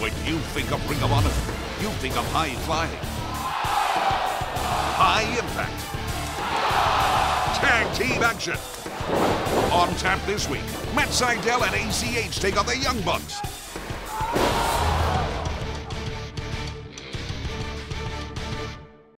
When you think of Ring of Honor, you think of high flying, high impact, tag team action. On tap this week, Matt Sydal and ACH take on the Young Bucks.